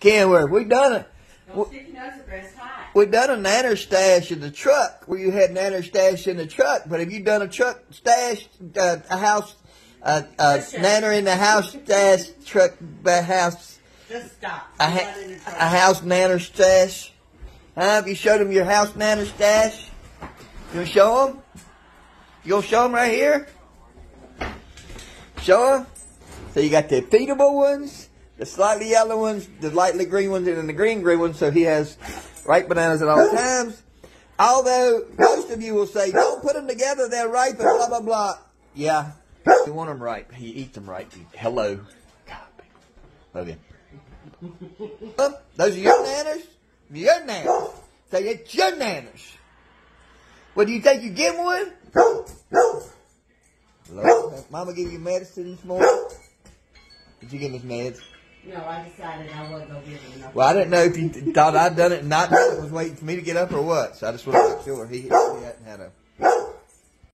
Kenworth. We done it. Don't stick your nose up there, it's hot. We done a nanner stash in the truck where you had nanner stash in the truck. But have you done a truck stash, uh, a house, uh, uh, nanner in the house stash truck, the house, Just stop. a, I'm ha- not in the a house nanner stash? Huh? Have you showed them your house nanner stash? You gonna show them? You gonna show them right here? Show them. So you got the feedable ones, the slightly yellow ones, the lightly green ones, and then the green green ones. So he has ripe bananas at all times. Although most of you will say, "Don't put them together; they're ripe," and blah blah blah. Yeah, you want them ripe. He eats them ripe. Hello, God, love you. Those are your nanas? Your nanas. So it's your nanas. What, do you think you get one? Lord, Mama give you medicine this morning? Did you give us meds? No, I decided I wasn't gonna give him enough. Well, I didn't know if you thought I'd done it and not done it, was waiting for me to get up or what. So I just wanted to make sure he, he hadn't had a